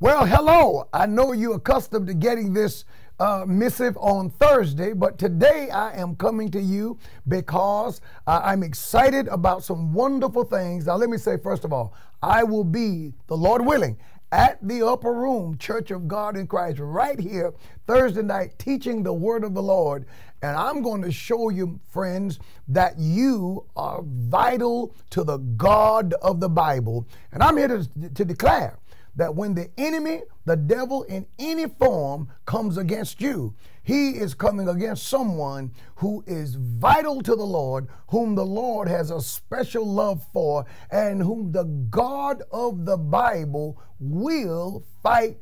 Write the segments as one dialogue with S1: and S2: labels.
S1: Well, hello. I know you're accustomed to getting this uh, missive on Thursday, but today I am coming to you because uh, I'm excited about some wonderful things. Now, let me say, first of all, I will be, the Lord willing, at the upper room, Church of God in Christ, right here Thursday night, teaching the word of the Lord. And I'm going to show you, friends, that you are vital to the God of the Bible. And I'm here to, to declare that when the enemy, the devil in any form, comes against you, he is coming against someone who is vital to the Lord, whom the Lord has a special love for, and whom the God of the Bible will fight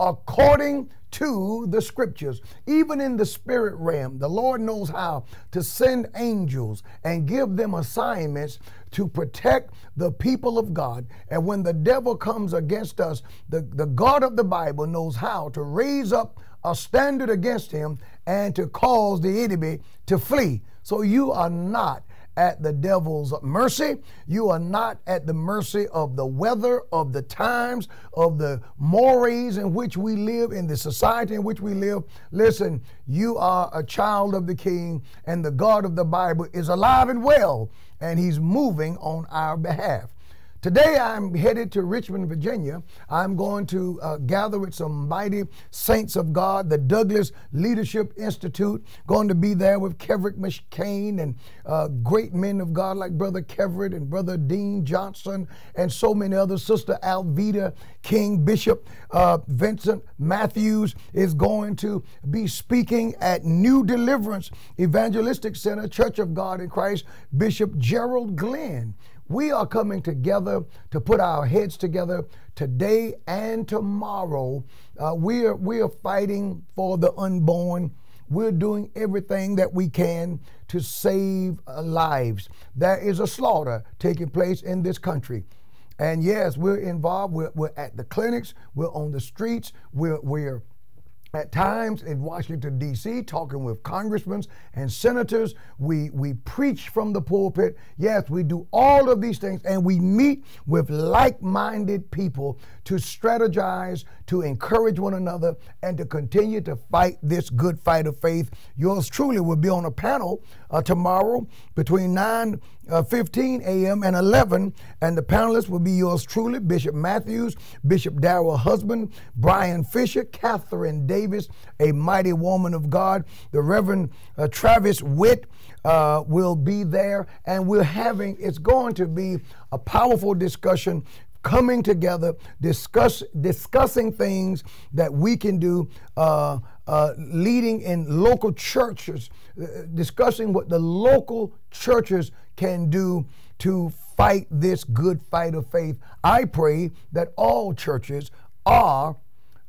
S1: according to the scriptures. Even in the spirit realm, the Lord knows how to send angels and give them assignments to protect the people of God. And when the devil comes against us, the, the God of the Bible knows how to raise up a standard against him and to cause the enemy to flee. So you are not at the devil's mercy. You are not at the mercy of the weather, of the times, of the mores in which we live, in the society in which we live. Listen, you are a child of the King, and the God of the Bible is alive and well, and He's moving on our behalf. Today I'm headed to Richmond, Virginia. I'm going to uh, gather with some mighty saints of God, the Douglass Leadership Institute. Going to be there with Keverick McCain and uh, great men of God like Brother Keverett and Brother Dean Johnson and so many others. Sister Alveda King, Bishop uh, Vincent Matthews is going to be speaking at New Deliverance Evangelistic Center, Church of God in Christ. Bishop Gerald Glenn we are coming together to put our heads together today and tomorrow. Uh, we, are, we are fighting for the unborn. We're doing everything that we can to save lives. There is a slaughter taking place in this country. And yes, we're involved. We're, we're at the clinics, we're on the streets, we're, we're at times in Washington, D.C., talking with congressmen and senators. We, we preach from the pulpit. Yes, we do all of these things, and we meet with like minded people to strategize, to encourage one another, and to continue to fight this good fight of faith. Yours truly will be on a panel uh, tomorrow between 9 uh, 15 a.m. and 11, and the panelists will be yours truly Bishop Matthews, Bishop Darrell Husband, Brian Fisher, Catherine Davis, a mighty woman of God, the Reverend uh, Travis Witt. Uh, will be there, and we're having, it's going to be a powerful discussion coming together, discuss, discussing things that we can do, uh, uh, leading in local churches, uh, discussing what the local churches can do to fight this good fight of faith. I pray that all churches are.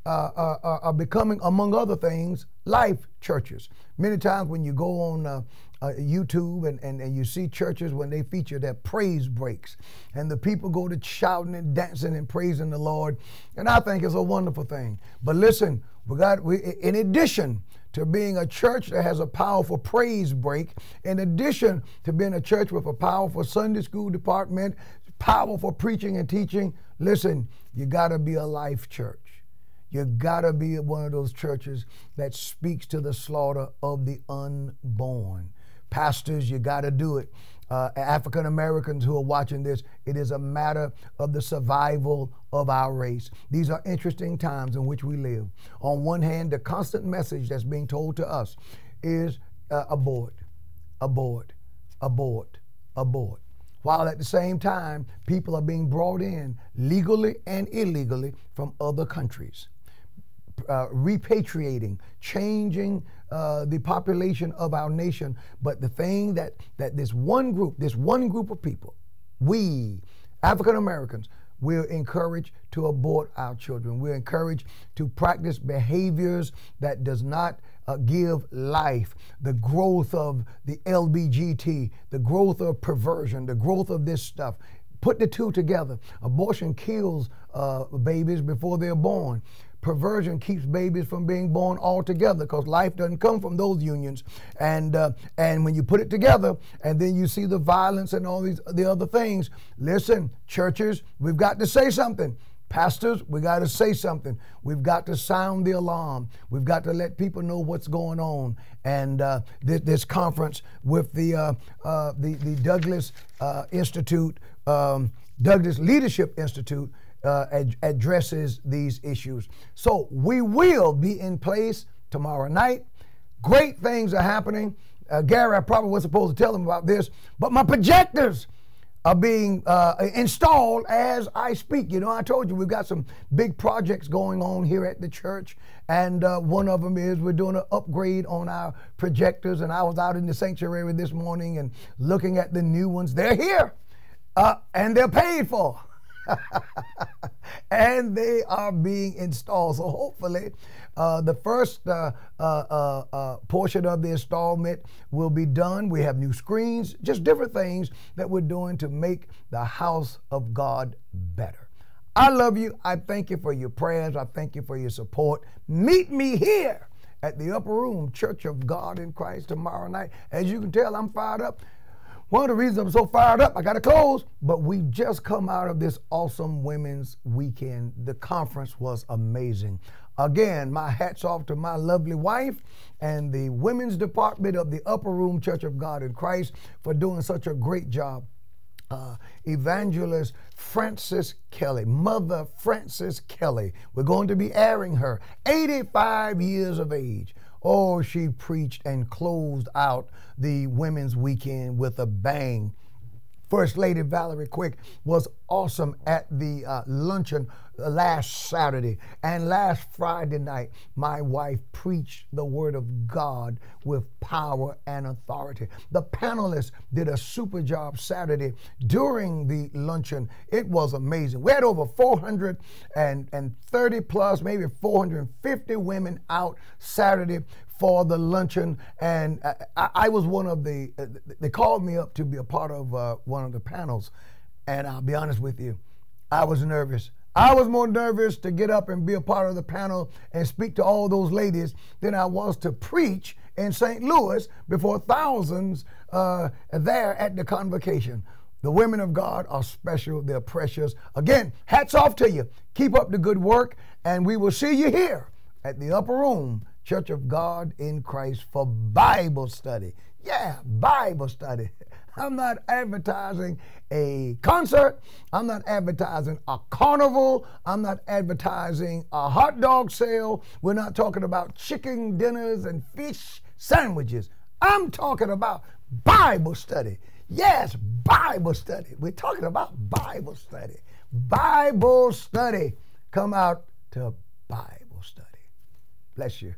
S1: Uh, uh, uh, are becoming, among other things, life churches. Many times when you go on uh, uh, YouTube and, and, and you see churches when they feature their praise breaks and the people go to shouting and dancing and praising the Lord. And I think it's a wonderful thing. But listen, we got we in addition to being a church that has a powerful praise break, in addition to being a church with a powerful Sunday school department, powerful preaching and teaching, listen, you got to be a life church. You got to be one of those churches that speaks to the slaughter of the unborn. Pastors, you got to do it. Uh, African Americans who are watching this, it is a matter of the survival of our race. These are interesting times in which we live. On one hand, the constant message that's being told to us is uh, abort, abort, abort, abort. While at the same time, people are being brought in legally and illegally from other countries uh, repatriating, changing uh, the population of our nation. But the thing that that this one group, this one group of people, we African Americans, we're encouraged to abort our children. We're encouraged to practice behaviors that does not uh, give life. The growth of the LBGT, the growth of perversion, the growth of this stuff. Put the two together. Abortion kills uh, babies before they're born perversion keeps babies from being born altogether because life doesn't come from those unions and uh, and when you put it together and then you see the violence and all these the other things listen churches we've got to say something Pastors, we got to say something. We've got to sound the alarm. We've got to let people know what's going on. And uh, this, this, conference with the uh, uh, the, the, Douglass uh, Institute, um, Douglass Leadership Institute, uh, ad- addresses these issues. So we will be in place tomorrow night. Great things are happening. Uh, Gary, I probably wasn't supposed to tell him about this, but my projectors are being uh, installed as I speak. You know, I told you we've got some big projects going on here at the church, and uh, one of them is we're doing an upgrade on our projectors. And I was out in the sanctuary this morning and looking at the new ones. They're here, uh, and they're paid for. and they are being installed. So hopefully, uh, the first uh, uh, uh, uh, portion of the installment will be done. We have new screens, just different things that we're doing to make the house of God better. I love you. I thank you for your prayers. I thank you for your support. Meet me here at the Upper Room Church of God in Christ tomorrow night. As you can tell, I'm fired up. One of the reasons I'm so fired up, I got to close, but we've just come out of this awesome women's weekend. The conference was amazing. Again, my hats off to my lovely wife and the women's department of the Upper Room Church of God in Christ for doing such a great job. Uh, evangelist Frances Kelly, Mother Frances Kelly. We're going to be airing her, 85 years of age. Oh, she preached and closed out the women's weekend with a bang. First Lady Valerie Quick was awesome at the uh, luncheon last Saturday. And last Friday night, my wife preached the Word of God with power and authority. The panelists did a super job Saturday during the luncheon. It was amazing. We had over 430 plus, maybe 450 women out Saturday for the luncheon, and I, I was one of the. Uh, they called me up to be a part of uh, one of the panels, and I'll be honest with you, I was nervous. I was more nervous to get up and be a part of the panel and speak to all those ladies than I was to preach in St. Louis before thousands uh, there at the convocation. The women of God are special, they're precious. Again, hats off to you. Keep up the good work, and we will see you here at the upper room Church of God in Christ for Bible study. Yeah, Bible study. I'm not advertising a concert. I'm not advertising a carnival. I'm not advertising a hot dog sale. We're not talking about chicken dinners and fish sandwiches. I'm talking about Bible study. Yes, Bible study. We're talking about Bible study. Bible study. Come out to Bible study. Bless you.